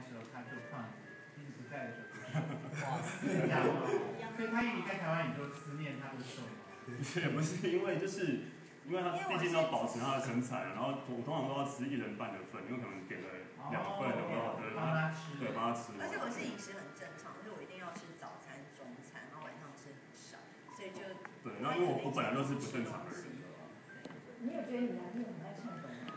的时候他就放，一直不在的时候就瘦，是这样吗？所以他一离开台湾你就思念他就瘦。也不是因为就是因为他毕竟要保持他的身材，然后我通常都要吃一人半的份，因为可能点了两份的话，对，帮他吃，对，帮他吃。而且我是饮食很正常，就是我一定要吃早餐、中餐，然后晚上吃很少，所以就对，然后因为我我本来都是不正常的人。你有觉得你男朋友很爱唱歌吗？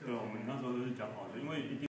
对我们那时候都是讲好的因为一定